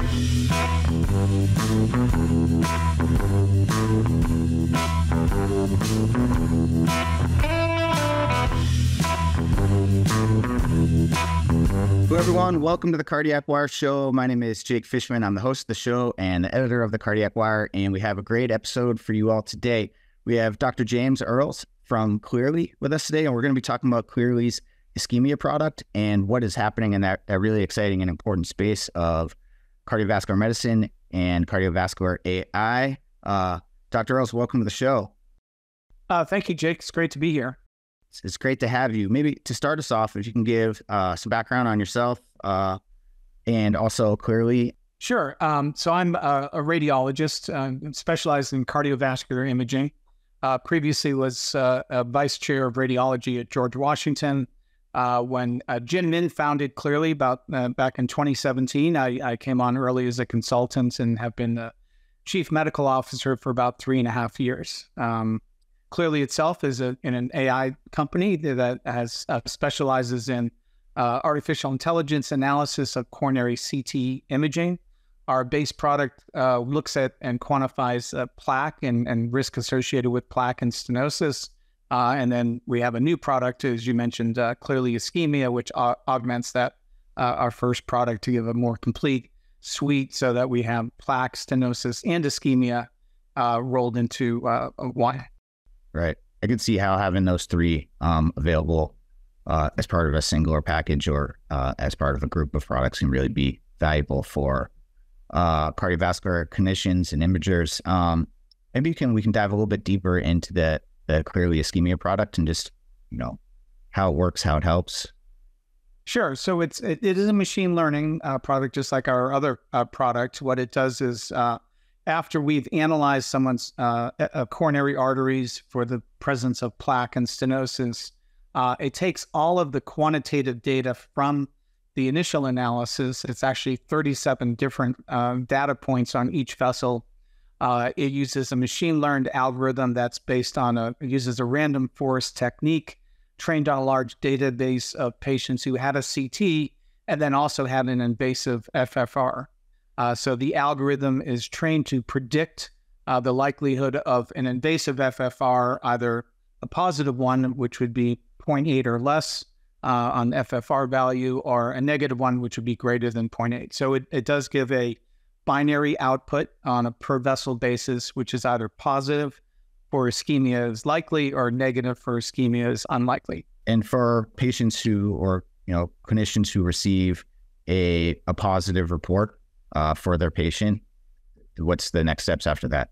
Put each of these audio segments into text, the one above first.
Hello, everyone. Welcome to the Cardiac Wire Show. My name is Jake Fishman. I'm the host of the show and the editor of the Cardiac Wire, and we have a great episode for you all today. We have Dr. James Earls from Cleerly with us today, and we're going to be talking about Cleerly's ischemia product and what is happening in that, that really exciting and important space of cardiovascular medicine and cardiovascular AI. Uh, Dr. Earls, welcome to the show. Uh, thank you, Jake. It's great to be here. It's great to have you. Maybe to start us off, if you can give uh, some background on yourself uh, and also Cleerly. Sure. Um, so I'm a, a radiologist, uh, specialized in cardiovascular imaging. Uh, previously was uh, a vice chair of radiology at George Washington. Uh, when Jin Min founded Cleerly about back in 2017, I, I, came on early as a consultant and have been the chief medical officer for about three and a half years. Um, Cleerly itself is a, in an AI company that has uh, specializes in uh, artificial intelligence analysis of coronary CT imaging. Our base product uh, looks at and quantifies uh, plaque and, and, risk associated with plaque and stenosis. Uh, and then we have a new product, as you mentioned, uh, Cleerly ischemia, which augments that our first product to give a more complete suite so that we have plaque, stenosis, and ischemia rolled into one right? I could see how having those three um, available uh, as part of a singular package or uh, as part of a group of products can really be valuable for uh, cardiovascular clinicians and imagers. Um, maybe you can we can dive a little bit deeper into the the Cleerly ischemia product and just you know how it works, how it helps. Sure. So it's it, it is a machine learning uh, product, just like our other uh, product. What it does is uh, after we've analyzed someone's uh, coronary arteries for the presence of plaque and stenosis, uh, it takes all of the quantitative data from the initial analysis. It's actually 37 different uh, data points on each vessel. Uh, it uses a machine learned algorithm that's based on a uses a random forest technique trained on a large database of patients who had a CT and then also had an invasive FFR. Uh, so the algorithm is trained to predict uh, the likelihood of an invasive FFR, either a positive one, which would be 0.8 or less uh, on FFR value, or a negative one, which would be greater than 0.8. So it, it does give a binary output on a per vessel basis, which is either positive for ischemia is likely or negative for ischemia is unlikely. And for patients who, or you know, clinicians who receive a, a positive report, uh, for their patient. What's the next steps after that?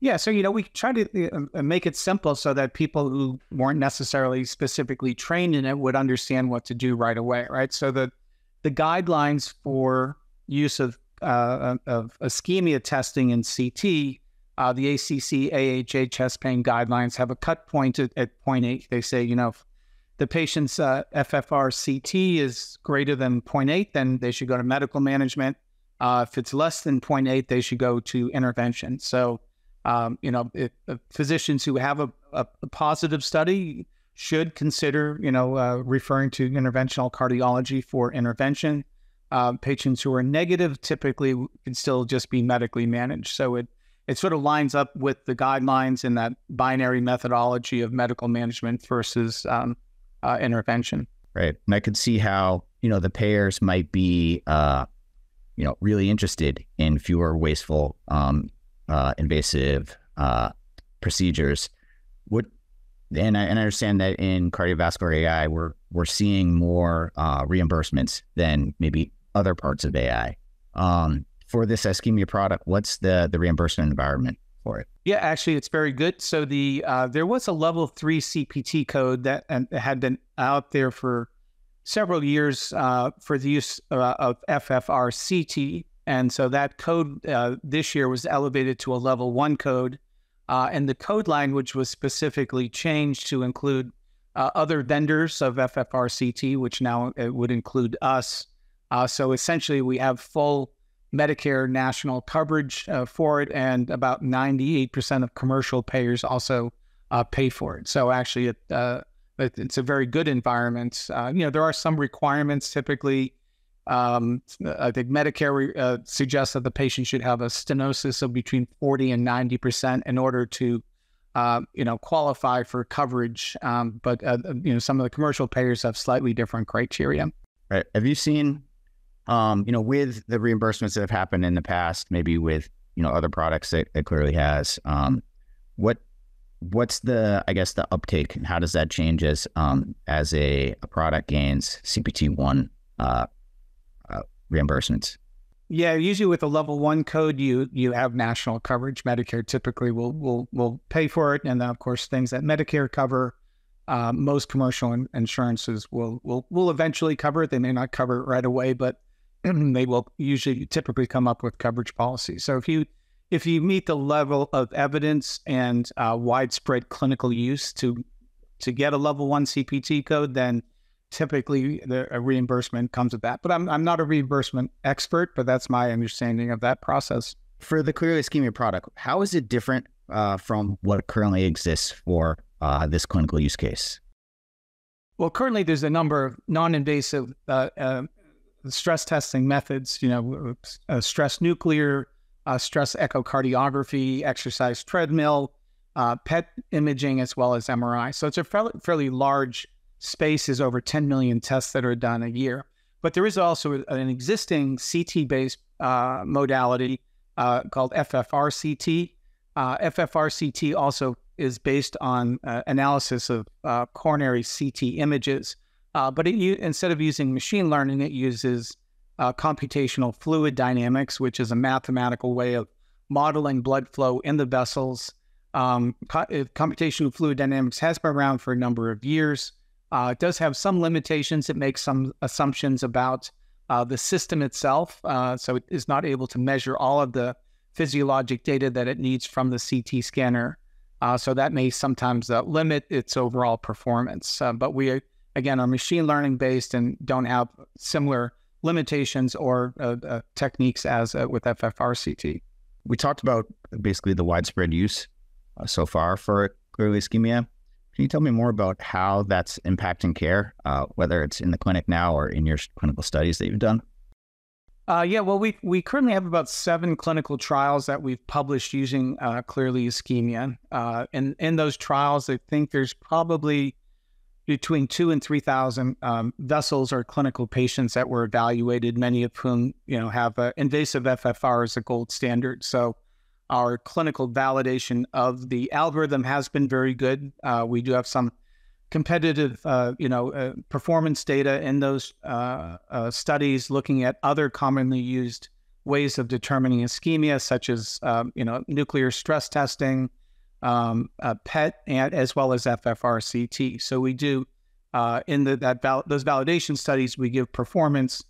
Yeah, so you know we try to uh, make it simple so that people who weren't necessarily specifically trained in it would understand what to do right away, right? So the the guidelines for use of uh, of ischemia testing in CT, uh, the ACC AHA chest pain guidelines have a cut point at, at 0.8. They say, you know, if the patient's uh, FFR CT is greater than 0.8, then they should go to medical management. Uh, if it's less than 0.8, they should go to intervention. So, um, you know, if physicians who have a, a, a, positive study should consider, you know, uh, referring to interventional cardiology for intervention. Uh, patients who are negative typically can still just be medically managed. So it it sort of lines up with the guidelines in that binary methodology of medical management versus um, uh, intervention. Right, and I could see how you know the payers might be uh, you know, really interested in fewer wasteful, um, uh, invasive uh, procedures. What and I, and I, understand that in cardiovascular AI, we're we're seeing more uh, reimbursements than maybe other parts of AI. Um, for this ischemia product, what's the the reimbursement environment for it? Yeah, actually, it's very good. So the uh, there was a level three CPT code that had been out there for several years uh, for the use uh, of FFRCT. And so that code uh, this year was elevated to a level one code. Uh, and the code language was specifically changed to include uh, other vendors of FFRCT, which now it would include us. Uh, so essentially, we have full Medicare national coverage for it, and about 98% of commercial payers also pay for it. So actually, it it's a very good environment. Uh, you know, there are some requirements typically Um, I think Medicare uh, suggests that the patient should have a stenosis of between 40 and 90% in order to, uh, you know, qualify for coverage. Um, but, uh, you know, some of the commercial payers have slightly different criteria. Right. Have you seen, um, you know, with the reimbursements that have happened in the past, maybe with, you know, other products that it Cleerly has, um, what what's the i guess the uptake and how does that change as um as a, a product gains cpt one uh, uh, reimbursements? Yeah usually with a level one code you you have national coverage. Medicare typically will will will pay for it. And then of course things that medicare cover uh, most commercial in- insurances will will will eventually cover it. They may not cover it right away but they will usually typically come up with coverage policies so if you if you meet the level of evidence and uh, widespread clinical use to to get a level one CPT code, then typically the a reimbursement comes with that. But I'm I'm not a reimbursement expert, but that's my understanding of that process. For the Cleerly ischemia product, how is it different uh, from what currently exists for uh, this clinical use case? Well, currently there's a number of non-invasive uh, uh stress testing methods. You know, uh, stress nuclear uh, stress echocardiography, exercise treadmill, uh, PET imaging, as well as MRI. So it's a fairly, fairly large space, is over 10 million tests that are done a year. But there is also an existing CT based uh, modality uh, called FFRCT. Uh, FFRCT also is based on analysis of coronary CT images, uh, but it, instead of using machine learning, it uses uh, computational fluid dynamics, which is a mathematical way of modeling blood flow in the vessels. Um, co- uh, computational fluid dynamics has been around for a number of years. Uh, it does have some limitations. It makes some assumptions about uh, the system itself, uh, so it is not able to measure all of the physiologic data that it needs from the CT scanner. Uh, so that may sometimes limit its overall performance. but we, again, are machine learning based and don't have similar limitations or uh, uh, techniques as uh, with FFRCT. We talked about basically the widespread use uh, so far for Cleerly ischemia. Can you tell me more about how that's impacting care, uh, whether it's in the clinic now or in your clinical studies that you've done? Uh, yeah, well, we we currently have about seven clinical trials that we've published using Cleerly ischemia, and in those trials, I think there's probably between two and 3,000 um, vessels or clinical patients that were evaluated, many of whom, you know, have invasive FFR as a gold standard. So our clinical validation of the algorithm has been very good. Uh, we do have some competitive, uh, you know, uh, performance data in those uh, uh, studies looking at other commonly used ways of determining ischemia, such as, um, you know, nuclear stress testing, um, PET and as well as FFRCT. So we do uh, in the, that val- those validation studies, we give performance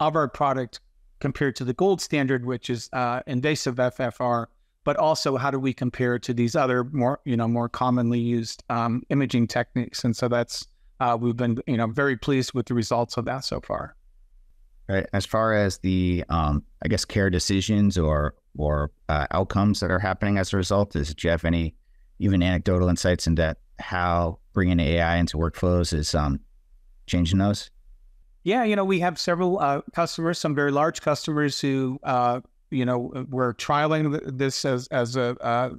of our product compared to the gold standard, which is uh, invasive FFR, but also how do we compare to these other more you know more commonly used um, imaging techniques? And so that's uh, we've been you know very pleased with the results of that so far. Right. As far as the, um, I guess, care decisions or or uh, outcomes that are happening as a result, is do you have any even anecdotal insights into how bringing AI into workflows is um, changing those? Yeah, you know, we have several uh, customers, some very large customers who, uh, you know, were trialing this as as a uh,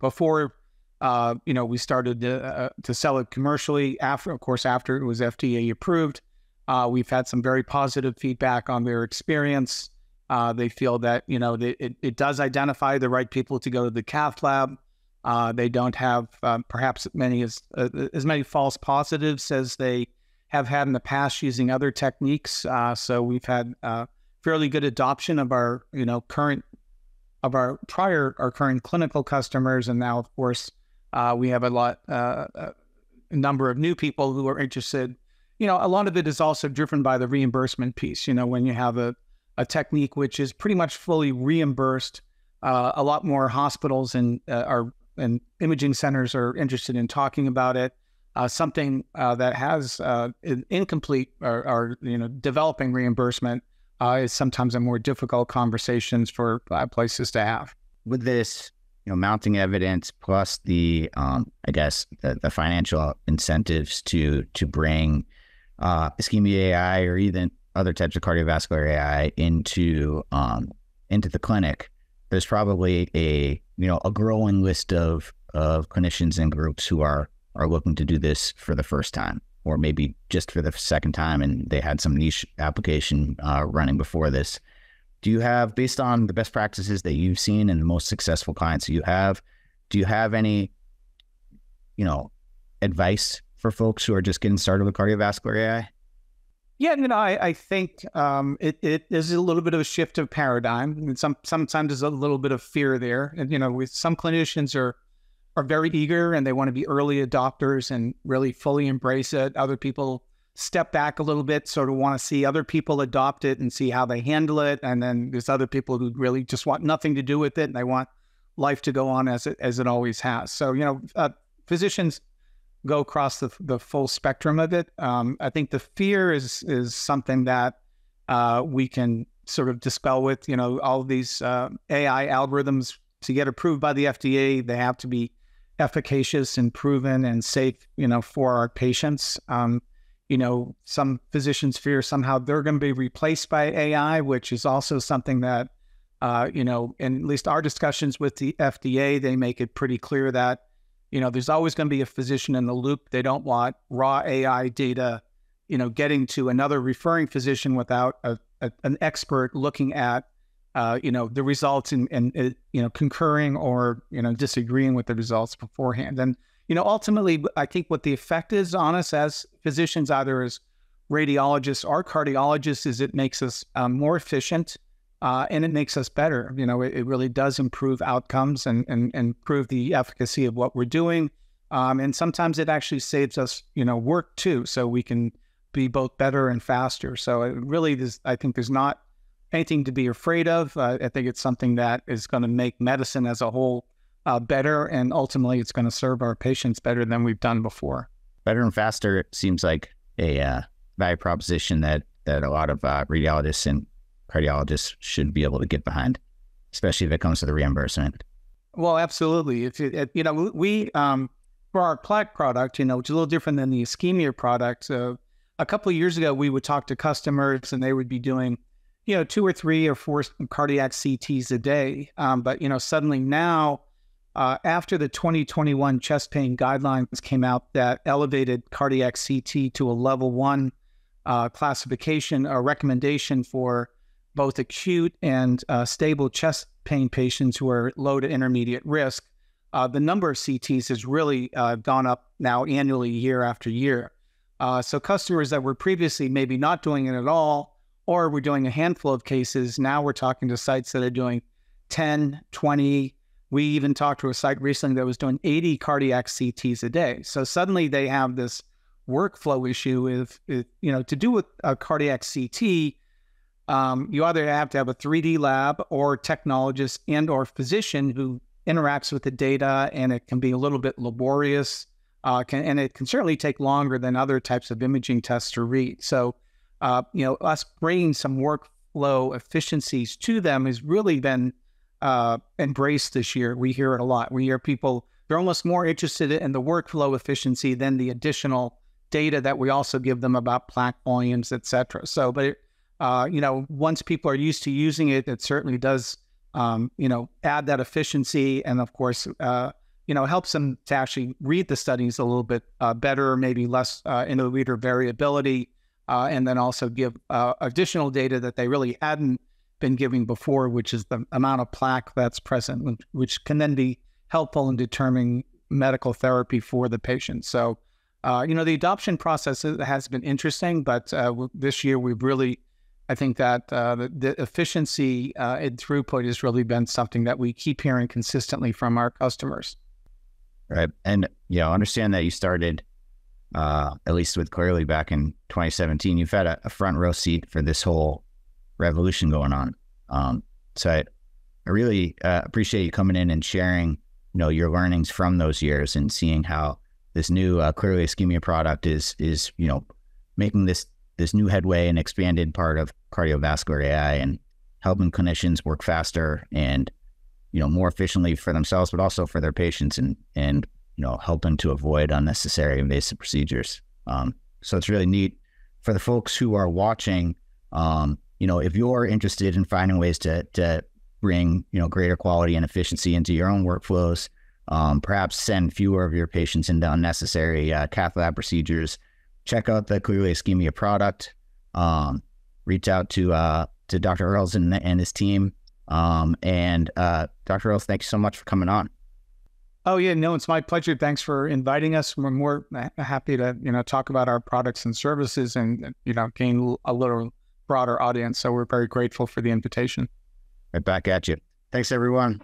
before, uh, you know, we started to, uh, to sell it commercially. After, of course, after it was FDA approved. Uh, we've had some very positive feedback on their experience. Uh, they feel that you know it, it does identify the right people to go to the cath lab. Uh, they don't have um, perhaps many as uh, as many false positives as they have had in the past using other techniques. Uh, so we've had uh, fairly good adoption of our you know current of our prior our current clinical customers, and now of course we have a lot a number of new people who are interested you know, a lot of it is also driven by the reimbursement piece. You know, when you have a, a technique which is pretty much fully reimbursed, uh, a lot more hospitals and uh, are and imaging centers are interested in talking about it. Uh, something uh, that has uh, incomplete or, or, you know developing reimbursement uh, is sometimes a more difficult conversations for places to have. With this, you know, mounting evidence plus the, um, I guess, the, the financial incentives to to bring uh, ischemia AI or even other types of cardiovascular AI into um, into the clinic, there's probably a you know a growing list of of clinicians and groups who are are looking to do this for the first time or maybe just for the second time and they had some niche application uh, running before this. Do you have, based on the best practices that you've seen and the most successful clients you have, do you have any, you know, advice for folks who are just getting started with cardiovascular AI? Yeah, you know, I, I think um, it, it is a little bit of a shift of paradigm. I mean, some sometimes there's a little bit of fear there, and you know, with some clinicians are are very eager and they want to be early adopters and really fully embrace it. Other people step back a little bit, sort of want to see other people adopt it and see how they handle it. And then there's other people who really just want nothing to do with it and they want life to go on as it as it always has. So you know, uh, physicians go across the the full spectrum of it. Um, I think the fear is is something that uh, we can sort of dispel with. You know, all these uh, AI algorithms to get approved by the FDA, they have to be efficacious and proven and safe, you know, for our patients. Um, you know, some physicians fear somehow they're going to be replaced by AI, which is also something that, uh, you know, in at least our discussions with the FDA, they make it pretty clear that, you know, there's always going to be a physician in the loop. They don't want raw AI data, you know, getting to another referring physician without a, a, an expert looking at uh, you know, the results and, and uh, you know, concurring or, you know, disagreeing with the results beforehand. And, you know, ultimately, I think what the effect is on us as physicians, either as radiologists or cardiologists, is it makes us um, more efficient uh, and it makes us better. You know, it, it, really does improve outcomes and, and, and improve the efficacy of what we're doing. Um, and sometimes it actually saves us, you know, work too. So we can be both better and faster. So it really, I think there's not anything to be afraid of. Uh, I think it's something that is going to make medicine as a whole uh, better, and ultimately, it's going to serve our patients better than we've done before. Better and faster seems like a uh, value proposition that that a lot of uh, radiologists and cardiologists should be able to get behind, especially if it comes to the reimbursement. Well, absolutely. If it, you know, we um, for our plaque product, you know, which is a little different than the ischemia product. a couple of years ago, we would talk to customers, and they would be doing you know, two or three or four cardiac CTs a day. Um, but, you know, suddenly now, uh, after the 2021 chest pain guidelines came out that elevated cardiac CT to a level one uh, classification, a recommendation for both acute and uh, stable chest pain patients who are low to intermediate risk, uh, the number of CTs has really uh, gone up now annually, year after year. Uh, so customers that were previously maybe not doing it at all or we're doing a handful of cases. Now we're talking to sites that are doing 10, 20. We even talked to a site recently that was doing 80 cardiac CTs a day. So suddenly they have this workflow issue with, you know, to do with a cardiac CT, um, you either have to have a 3D lab or technologist and or physician who interacts with the data, and it can be a little bit laborious, uh, can, and it can certainly take longer than other types of imaging tests to read. So uh, you know, us bringing some workflow efficiencies to them has really been uh, embraced this year. We hear it a lot. We hear people, they're almost more interested in the workflow efficiency than the additional data that we also give them about plaque volumes, et cetera. So, but, it, uh, you know, once people are used to using it, it certainly does, um, you know, add that efficiency. And of course, uh, you know, helps them to actually read the studies a little bit uh, better, maybe less uh, in the reader variability uh, and then also give uh, additional data that they really hadn't been giving before, which is the amount of plaque that's present, which can then be helpful in determining medical therapy for the patient. So, you know, the adoption process has been interesting, but this year we've really, I think that uh, the, the, efficiency uh, and throughput has really been something that we keep hearing consistently from our customers. Right. And, you know, understand that you started uh, at least with Cleerly back in 2017, you've had a, a, front row seat for this whole revolution going on. Um, so I, I really uh, appreciate you coming in and sharing, you know, your learnings from those years and seeing how this new uh, Cleerly ischemia product is is you know making this this new headway and expanded part of cardiovascular AI and helping clinicians work faster and you know more efficiently for themselves, but also for their patients and and you know, helping to avoid unnecessary invasive procedures. Um, so it's really neat for the folks who are watching. Um, you know, if you're interested in finding ways to to bring you know greater quality and efficiency into your own workflows, um, perhaps send fewer of your patients into unnecessary uh, cath lab procedures, check out the Cleerly Ischemia product. Um, reach out to uh, to Dr. Earls and, and his team. Um, and uh, Dr. Earls, thanks so much for coming on. Oh yeah, no, it's my pleasure. Thanks for inviting us. We're more happy to you know talk about our products and services and you know gain a little broader audience. So we're very grateful for the invitation. Right back at you. Thanks everyone.